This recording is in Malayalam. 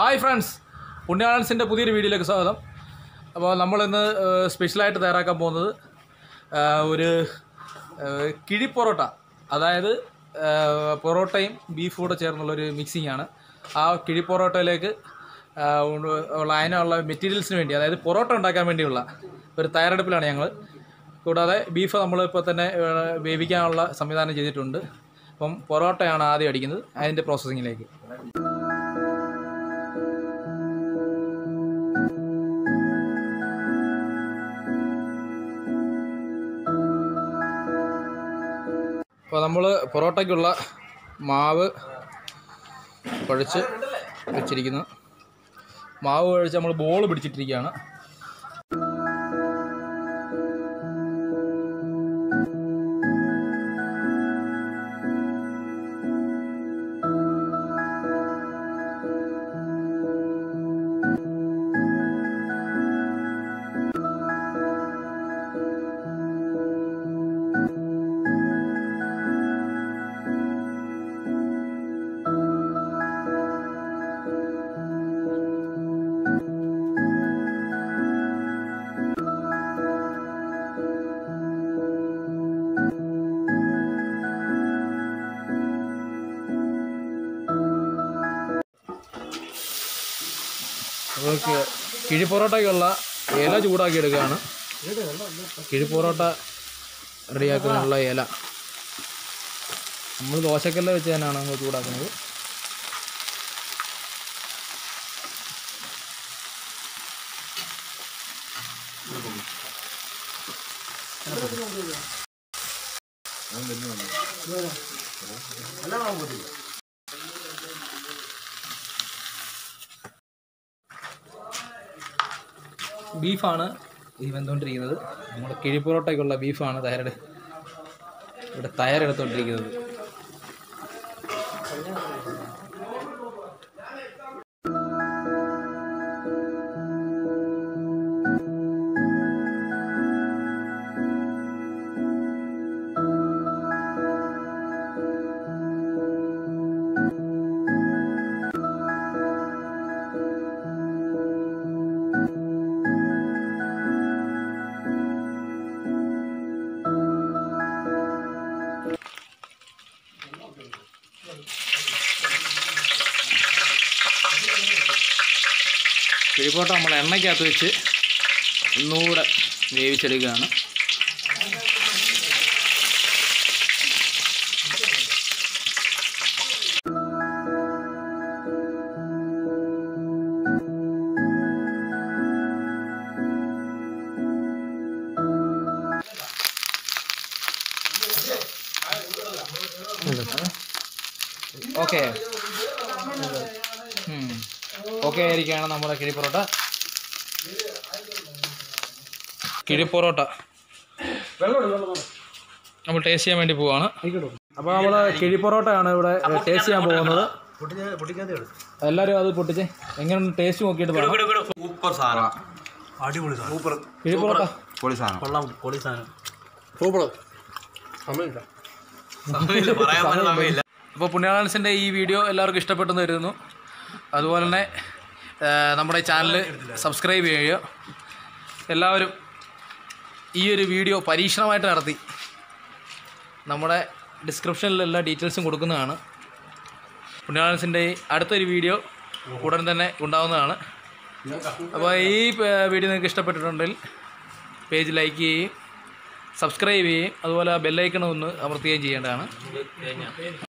ഹായ് ഫ്രണ്ട്സ് ഉണ്ണിയാളൻസിന്റെ പുതിയൊരു വീഡിയോയിലേക്ക് സ്വാഗതം. അപ്പോൾ നമ്മളിന്ന് സ്പെഷ്യലായിട്ട് തയ്യാറാക്കാൻ പോകുന്നത് ഒരു കിഴിപ്പൊറോട്ട കിഴി പൊറോട്ട. അതായത് പൊറോട്ടയും ബീഫും കൂടെ ചേർന്നുള്ളൊരു മിക്സിംഗ് ആണ്. ആ കിഴി പൊറോട്ടയിലേക്ക് ഏഹ്, ഉള്ള- അതിനുള്ള മെറ്റീരിയൽസിന് വേണ്ടി അതായത് പൊറോട്ട ഉണ്ടാക്കാൻ വേണ്ടിയുള്ള ഒരു തയ്യാറെടുപ്പിലാണ് ഞങ്ങൾ കൂടാതെ ബീഫ് നമ്മളിപ്പോൾ തന്നെ ഏഹ്, വേവിക്കാനുള്ള സംവിധാനം ചെയ്തിട്ടുണ്ട്. അപ്പം പൊറോട്ടയാണ് ആദ്യം അടിക്കുന്നത് അതിന്റെ പ്രോസസ്സിങ്ങിലേക്ക് അപ്പോൾ നമ്മൾ പൊറോട്ടയ്ക്കുള്ള മാവ് കുഴച്ച് വെച്ചിരിക്കുന്നു. മാവ് കുഴച്ച് നമ്മൾ ബോൾ പിടിച്ചിട്ടിരിക്കുകയാണ്. നമുക്ക് കിഴി പൊറോട്ടയ്ക്കുള്ള ഇല ചൂടാക്കി എടുക്കുകയാണ് കിഴി പൊറോട്ട റെഡിയാക്കാനുള്ള ഇല. നമ്മൾ ദോശക്കല്ല വെച്ച് തന്നെയാണ് നമ്മൾ ചൂടാക്കുന്നത്. ബീഫാണ് ഈ വെന്തുകൊണ്ടിരിക്കുന്നത് നമ്മുടെ കിഴി പൊറോട്ടയ്ക്കുള്ള ബീഫാണ് തയ്യാറെടു ഇവിടെ തയ്യാറെടുത്തുകൊണ്ടിരിക്കുന്നത് കിഴി നമ്മൾ എണ്ണയ്ക്കകത്ത് വെച്ച് ഒന്നുകൂടെ വേവിച്ചെടുക്കുകയാണ്. ഓക്കെ ഓക്കെ ആയിരിക്കുകയാണ് നമ്മുടെ കിഴിപ്പൊറോട്ട കിഴിപ്പൊറോട്ട കിഴി പൊറോട്ട. നമ്മൾ ടേസ്റ്റ് ചെയ്യാൻ വേണ്ടി പോവാണ്. അപ്പോൾ നമ്മൾ കിഴിപ്പൊറോട്ടയാണ് ഇവിടെ ടേസ്റ്റ് ചെയ്യാൻ പോകുന്നത്. എല്ലാവരും അത് പൊട്ടിച്ച് എങ്ങനെ ടേസ്റ്റ് നോക്കിയിട്ട് പറയാം സൂപ്പർ സാധനം. അടിപൊളി സൂപ്പർ. പൊളി സാധനം. കൊള്ളാം പൊളി സാധനം. സൂപ്പർ. സമയമില്ല. സമയമില്ല പറയാൻ സമയമില്ല. അപ്പോൾ പുണ്യാളൻസിന്റെ ഈ വീഡിയോ എല്ലാവർക്കും ഇഷ്ടപ്പെട്ടെന്ന് കരുതുന്നു. അതുപോലെ തന്നെ നമ്മുടെ ചാനൽ സബ്സ്ക്രൈബ് ചെയ്യുക. എല്ലാവരും ഈ ഒരു വീഡിയോ പരീക്ഷണമായിട്ട് നടത്തി. നമ്മുടെ ഡിസ്ക്രിപ്ഷനിൽ എല്ലാ ഡീറ്റെയിൽസും കൊടുക്കുന്നതാണ്. പുണ്യാളൻസിന്റെ അടുത്തൊരു വീഡിയോ ഉടൻ തന്നെ ഉണ്ടാവുന്നതാണ്. അപ്പോൾ ഈ വീഡിയോ നിങ്ങൾക്ക് ഇഷ്ടപ്പെട്ടിട്ടുണ്ടെങ്കിൽ പേജ് ലൈക്ക് ചെയ്യുകയും സബ്സ്ക്രൈബ് ചെയ്യുകയും അതുപോലെ ബെല്ലൈക്കൺ ഒന്ന് അമർത്തുകയും ചെയ്യേണ്ടതാണ്.